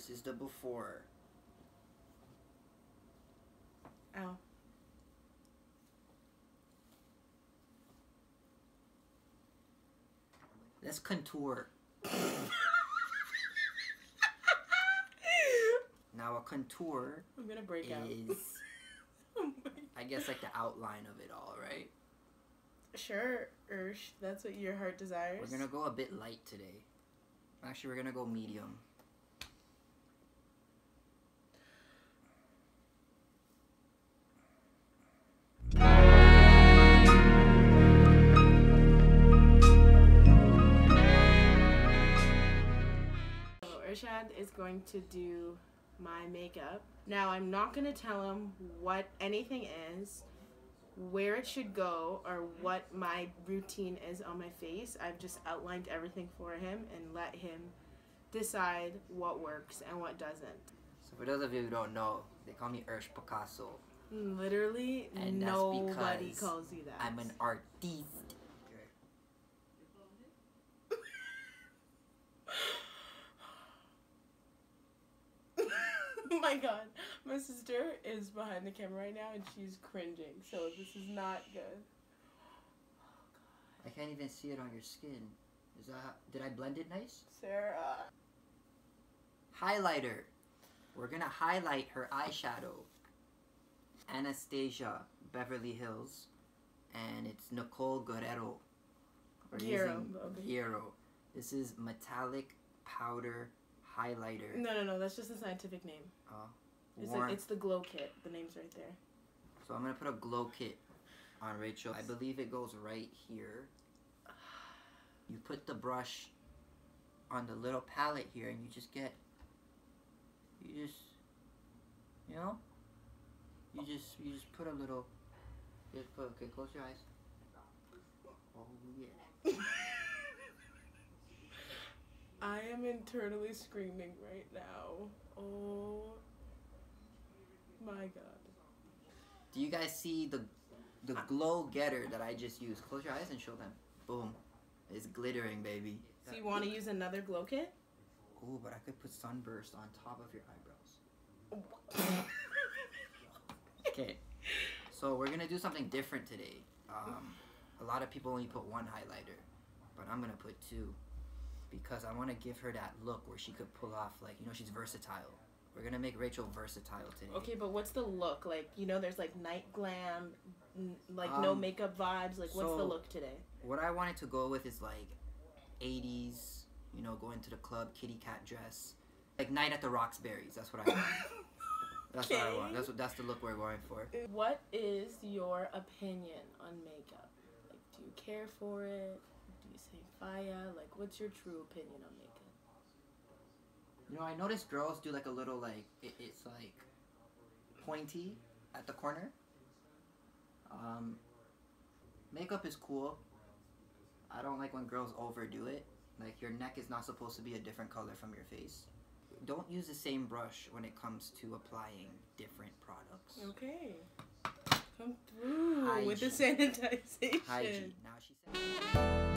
This is the before. Ow. Let's contour. now a contour I'm gonna break out. is, oh I guess, like the outline of it all, right? Sure, Irsh, that's what your heart desires. We're gonna go a bit light today. Actually, we're gonna go medium. Irshad is going to do my makeup. Now I'm not gonna tell him what anything is, where it should go, or what my routine is on my face. I've just outlined everything for him and let him decide what works and what doesn't. So for those of you who don't know, they call me Irsh Picasso. Literally, And nobody calls you that. I'm an artiste. oh my god. My sister is behind the camera right now and she's cringing. So this is not good. Oh, I can't even see it on your skin. Is that how, did I blend it nice? Sarah. Highlighter. We're gonna highlight her eyeshadow. Anastasia Beverly Hills, and it's Nicole Guerrero. We're Guerrero. Guerrero. This is metallic powder highlighter. No, no, no. That's just a scientific name. It's, the, it's the glow kit. The name's right there. So I'm gonna put a glow kit on Rachel. I believe it goes right here. You put the brush on the little palette here, and you just get. You just, you know, you just you just put a little. Just put okay. Close your eyes. Oh yeah. I am internally screaming right now. Oh my god. Do you guys see the the glow getter that I just used? Close your eyes and show them. Boom. It's glittering, baby. So you want to use another glow kit? Ooh, but I could put sunburst on top of your eyebrows. Okay. So we're gonna do something different today. Um, a lot of people only put one highlighter, but I'm gonna put two because I want to give her that look where she could pull off like you know she's versatile. We're gonna make Rachel versatile today. Okay, but what's the look? Like, you know, there's like night glam, n- like no Um, makeup vibes. Like, what's the look today? What I wanted to go with is like 80s, you know, going to the club, kitty cat dress, like night at the Roxbury's. That's what I want. That's what I want. That's what that's the look we're going for. What is your opinion on makeup? Like, do you care for it? Say fire? Like, what's your true opinion on makeup? You know, I noticed girls do like a little like it, it's like pointy at the corner. Um, makeup is cool. I don't like when girls overdo it. Like your neck is not supposed to be a different color from your face. Don't use the same brush when it comes to applying different products. Okay. Come through with the sanitization. Hygiene. Now she said.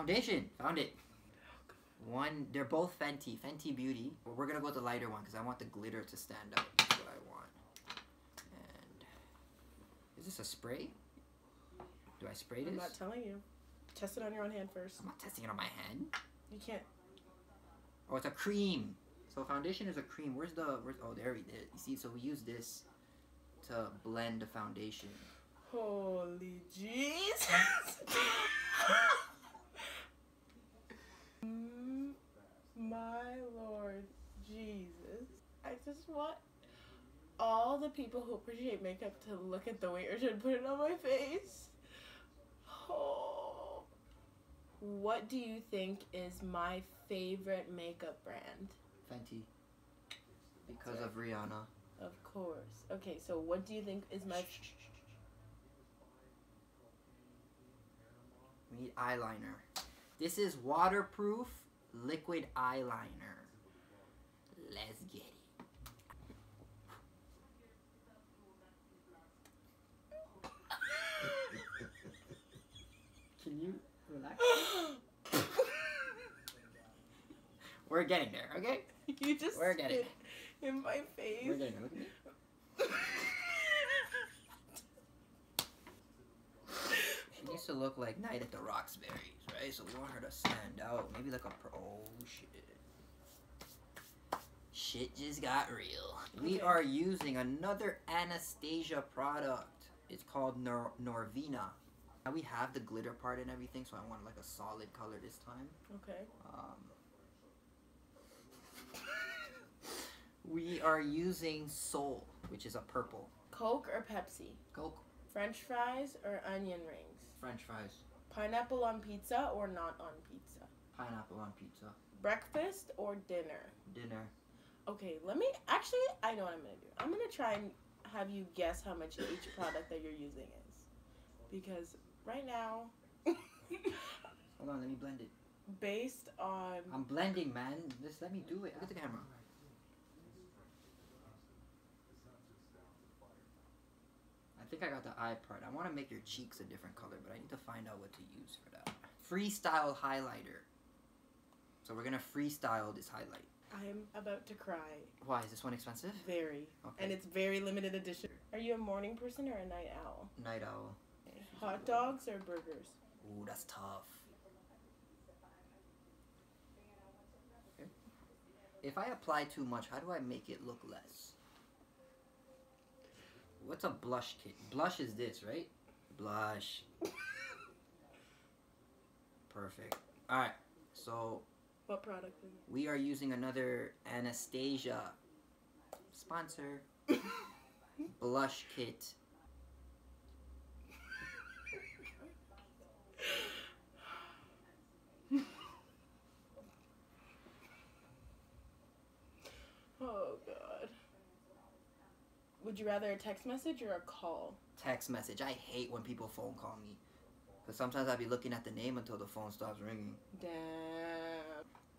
Foundation. Found it. One, they're both Fenty, Fenty Beauty. But we're gonna go with the lighter one because I want the glitter to stand out. That's what I want. And is this a spray? Do I spray this? I'm not telling you. Test it on your own hand first. I'm not testing it on my hand. You can't. Oh, it's a cream. So foundation is a cream. Where's the? Where's? Oh, there we did. You see, so we use this to blend the foundation. Holy Jesus! My Lord Jesus. I just want all the people who appreciate makeup to look at the way Urchin put it on my face. Oh. What do you think is my favorite makeup brand? Fenty. Because of Rihanna. Of course. Okay, so what do you think is my We need eyeliner. This is waterproof liquid eyeliner. Let's get it. Can you relax? We're getting there, okay? You just We're getting in my face. We're getting there. she used to look like Night at the Roxbury. So we want her to stand out. Maybe like a pro. Oh shit. Shit just got real. We are using another Anastasia product. It's called Nor- Norvina. Now we have the glitter part and everything, so I want like a solid color this time. okay. Um, we are using Soul, which is a purple. Coke or Pepsi? Coke, French fries or onion rings? French fries, Pineapple on pizza or not on pizza? pineapple on pizza, Breakfast or dinner? dinner. Okay, let me actually I know what I'm gonna do. I'm gonna try and have you guess how much each product that you're using is. Because right now Hold on, let me blend it. based on I'm blending, man. Just let me do it. Look at the camera. Think I got the eye part. I want to make your cheeks a different color, but I need to find out what to use for that. Freestyle highlighter. So we're gonna freestyle this highlight. I'm about to cry. Why is this one expensive? Very. Okay. And it's very limited edition. Are you a morning person or a night owl? Night owl. Hot dogs or burgers? Ooh, that's tough. Okay. If I apply too much, how do I make it look less? What's a blush kit? Blush is this, right? Blush. Perfect. Alright, so What product is we are using another Anastasia sponsor blush kit. oh god. Would you rather a text message or a call? Text message. I hate when people phone call me. Because sometimes I'll be looking at the name until the phone stops ringing. Damn.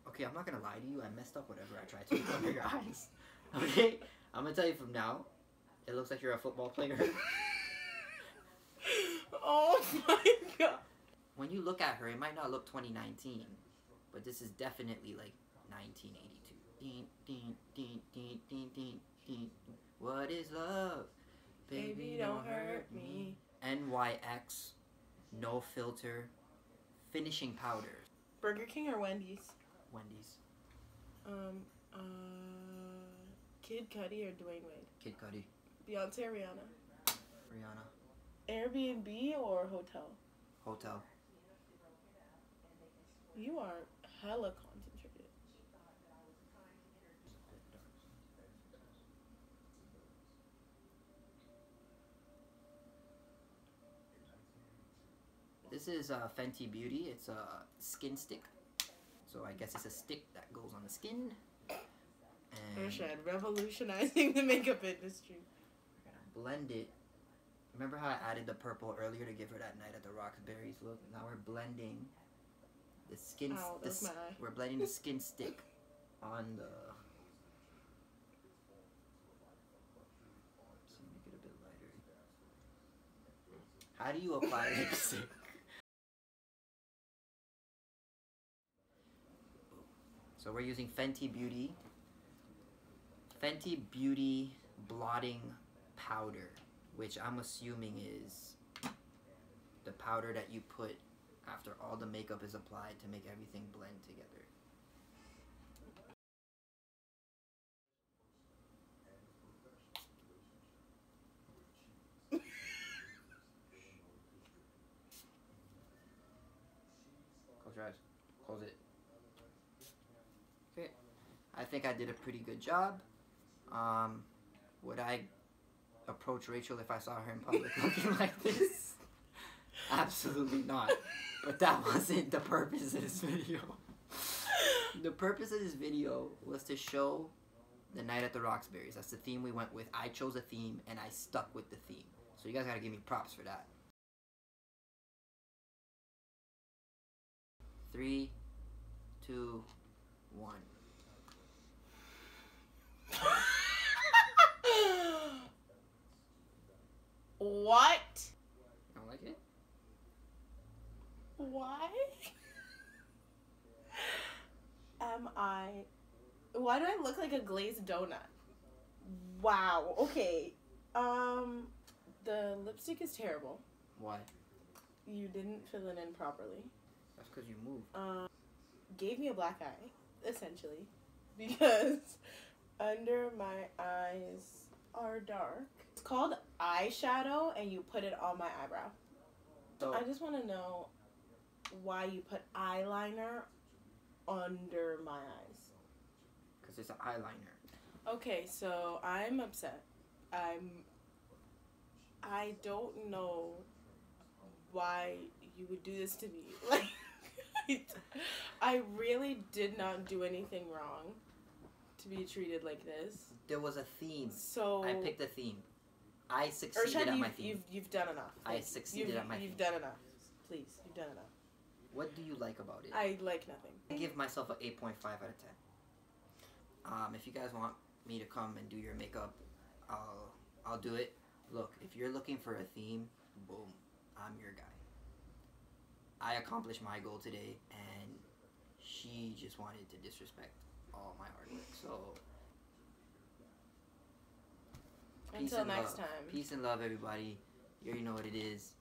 Okay, I'm not gonna lie to you. I messed up whatever I tried to do under your eyes. Okay? I'm gonna tell you from now. It looks like you're a football player. oh my god. when you look at her, it might not look 2019, but this is definitely like 1982. Ding, ding, ding, ding, ding, ding, ding. What is love? Baby, don't hurt me. NYX, no filter, finishing powder. Burger King or Wendy's? Wendy's, Um, uh, Kid Cudi or Dwyane Wade? Kid Cudi, Beyonce or Rihanna? Rihanna, Airbnb or hotel? Hotel. You are hella concentrated. This is uh, Fenty Beauty. It's a skin stick. So I guess it's a stick that goes on the skin. And revolutionizing the makeup industry. we're gonna blend it. Remember how I added the purple earlier to give her that night at the Roxbury's look? Now we're blending the skin. Ow, the that's my eye. we're blending the skin stick on the. See, make it a bit lighter. How do you apply lipstick? So we're using Fenty Beauty. Fenty Beauty blotting powder, which I'm assuming is the powder that you put after all the makeup is applied to make everything blend together. Close your eyes. Close it. Think I did a pretty good job. Um, would I approach Rachel if I saw her in public looking like this? Absolutely not. But that wasn't the purpose of this video. The purpose of this video was to show the night at the Roxbury's. That's the theme we went with. I chose a theme and I stuck with the theme. So you guys gotta give me props for that. Three, two, one. what? You don't like it? Why? am I? Look like a glazed donut? Wow. Okay. Um, the lipstick is terrible. Why? You didn't fill it in properly. That's because you moved. Um, gave me a black eye, essentially, because under my eyes are dark. It's called eyeshadow, and you put it on my eyebrow. So I just want to know why you put eyeliner under my eyes. Because it's an eyeliner. Okay, so I'm upset. I'm. I don't know why you would do this to me. Like, I really did not do anything wrong to be treated like this. There was a theme. So, I picked a theme. I succeeded Irshad, at my you've, theme. you've, you've done enough. I succeeded you've, at my You've theme. done enough. Please, you've done enough. What do you like about it? I like nothing. I give myself an 8.5 out of 10. Um, if you guys want me to come and do your makeup, I'll I'll do it. Look, if you're looking for a theme, boom, I'm your guy. I accomplished my goal today, and she just wanted to disrespect all my hard work. So peace Until and next love. time. peace and love, everybody. You already know what it is.